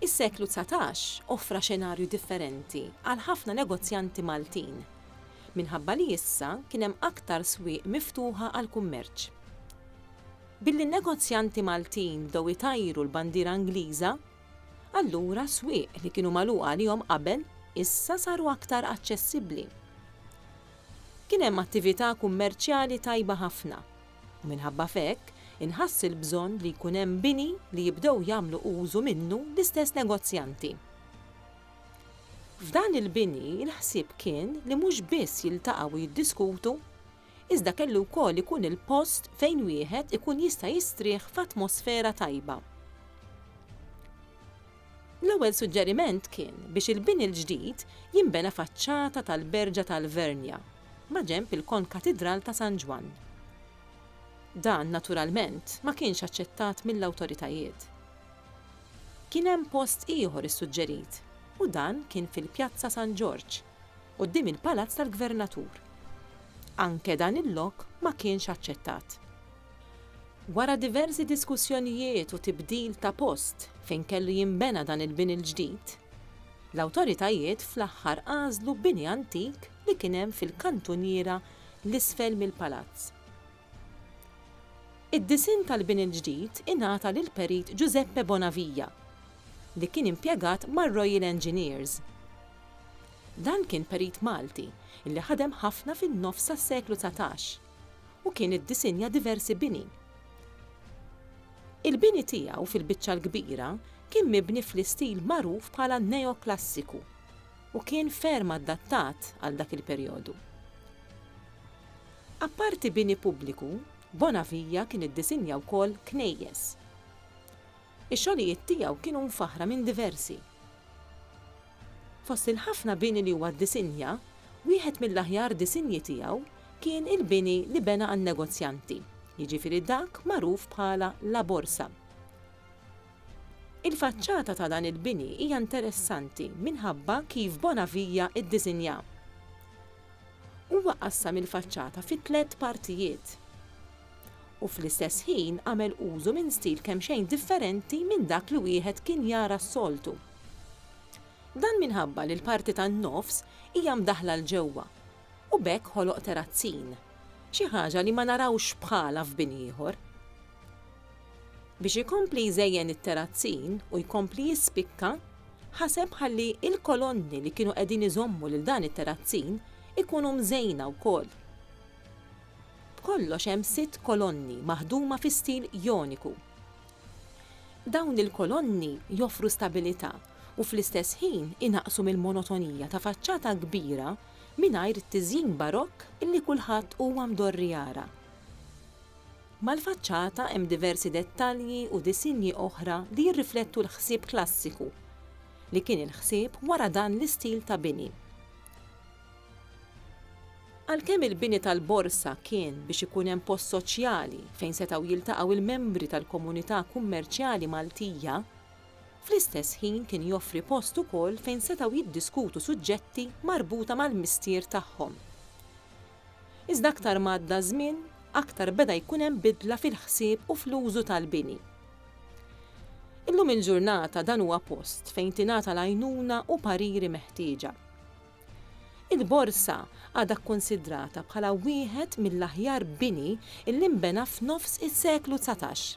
Is-seklu dsatax offra xenarju differenti għal ħafna negozjanti Maltin, minħabba li issa kien hemm aktar swieq miftuħa għall-kummerċ. Billi n-negozjanti Maltin bdew itajru l-bandiera Ingliża, allura swieq li kienu magħluqa għalihom qabel issa saru aktar aċċessibbli. Kien hemm attività kummerċjali tajba ħafna. u minħabba f'hekk inħass il-bżonn li jkun hemm bini li jibdew jagħmlu użu minnu l-istess negozjanti. F'dan il-bini l-ħsieb kien li mhux biss jiltaqgħu jiddiskutu, iżda kellu wkoll ikun il-post fejn wieħed ikun jista' jistrieħ f'atmosfera tajba. L-ewwel suġġeriment kien biex il-bini l-ġdid jinbena faċċata tal-Berġa tal-Vernja maġenb il-Konkatidral ta' San Ġwann. Dan, naturalment, ma kienx aċċettat mill-awtoritajiet. Kien hemm post ieħor issuġġerit u dan kien fil-Pjazza San Ġorġ, quddiem il-Palazz tal-Gvernatur. Anke dan il-lok ma kienx aċċettat. Wara diversi diskussjonijiet u tibdil ta' post fejn kellu jinbena dan il-bini l-ġdid, L-awtoritajiet fl-aħħar għażlu bini antik li kien hemm fil-kantuniera 'l isfel mill-palazz. Id-disinn tal-bini l-ġdid ingħata lill-perit Giuseppe Bonavia, li kien impjegat mar-Royal Engineers. Dan kien perit Malti li ħadem ħafna fin-nofs tas-seklu dsatax. u kien iddisinja diversi bini. Il-bini tiegħu fil-biċċa l-kbira kien mibni fl-istil magħruf bħala Neoklassiku u kien ferm adattat għal dak il-perjodu. Apparti bini pubbliku, Bonavia kien iddisinja wkoll knejjes. Ix-xogħlijiet tiegħu kienu mfaħħra minn diversi. Fost il-ħafna bini li huwa ddisinja, wieħed mill-aħjar disinji tiegħu kien il-bini li bena għan-negozjanti, jiġifieri dak magħruf bħala La Borsa. Il-faċċata ta' dan il-bini hija interessanti minħabba kif Bonavia iddisinjah. Huwa qassam il-faċċata fi tliet partijiet u fl-istess ħin għamel użu minn stil kemxejn differenti minn dak li wieħed kien jara s-soltu. Dan minħabba li l-parti tan-nofs hija mdaħħla 'l ġewwa u b'hekk ħoloq terazzin, xi ħaġa li ma narawx bħalha f'bini ieħor. Biex ikompli jżejjen it-terazzin u jkompli jispikka, ħaseb ħalli il-kolonni li kienu qegħdin iżommu lil dan it-terazzin ikunu mżejjna wkoll. B'kollox hemm sitt kolonni maħduma fi stil Joniku. Dawn il-kolonni joffru stabilità u fl-istess ħin inaqqsu mill-monotonija ta' faċċata kbira mingħajr it-tiżjin Barokk li kulħadd huwa mdorri jara. Mal-faċċata hemm diversi dettalji u disinji oħra li jirriflettu l-ħsieb klassiku, li kien il-ħsieb wara dan l-istil ta' bini. Għalkemm il-bini tal-borsa kien biex ikun hemm post soċjali fejn setgħu jiltaqgħu l-membri tal-komunità kummerċjali Maltija, fl-istess ħin kien joffri post ukoll fejn setgħu jiddiskutu suġġetti marbuta mal-mistier tagħhom. Iżda aktar ma għadda ż-żmien, aktar beda jkun hemm bidla fil-ħsieb u fl-użu tal-bini. Illum il-ġurnata dan huwa post fejn tingħata l-għajnuna u pariri meħtieġa. Il-Borsa għadha kkunsidrata bħala wieħed mill-aħjar bini li nbena f'nofs is-seklu dsatax.